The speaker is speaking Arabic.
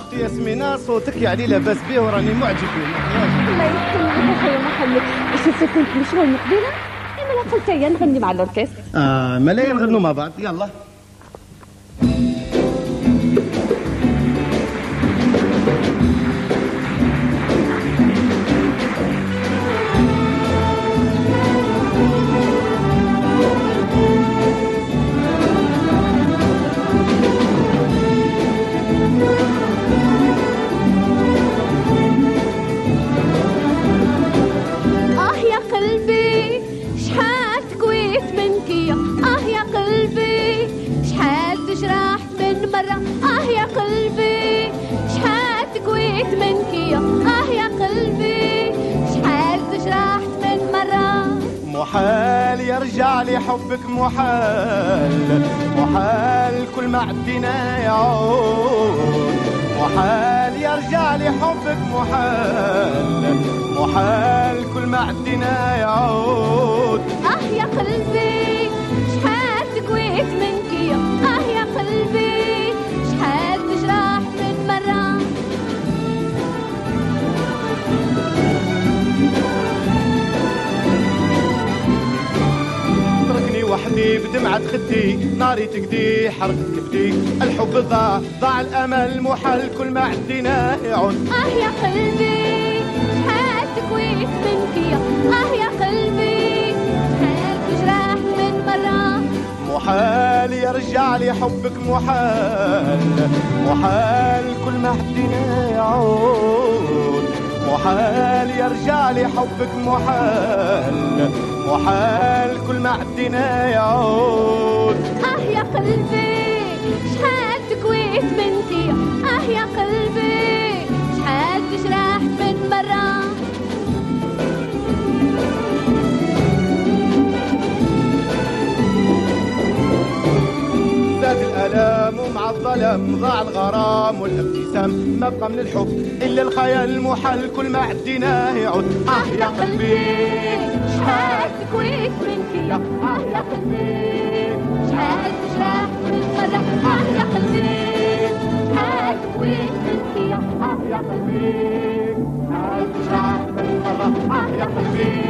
أختي ياسمينة صوتك يعني لاباس به وراني معجب به الله يسلمك اخويا محمد شفتي كنت مشغول من قبيله أنا قلت يا نغني مع الأوركسترا. آه ملايين نغنوا مع بعض. يلا. مرة؟ محال يرجع لي حبك محال محال كل ما عدينا يعود. محال يرجع لي حبك محال محال كل ما عدينا يعود. بدمعة خدي؟ ناري تقدي حرقت كبدي. الحب ضاع ضاع الأمل محال كل ما عدينا يعود آه يا قلبي شحال تكويت منك آه يا قلبي شحال تجرحت من مرة. محال يرجع لي حبك محال محال كل ما عدينا يعود محال يرجع لي حبك محال محال كل ما عدينا يعود آه يا قلبي شحال تكويت منك ضاع الظلام ضاع الغرام والابتسام. ما بقى من الحب إلا الخيال محل كل ما عديناه يعود آه يا قلبي شحال تكويت من كلة آه يا قلبي شحال تجرح من قلق آه يا قلبي شحال تكويت من كلة آه يا قلبي شحال تجرح من قلق آه يا قلبي.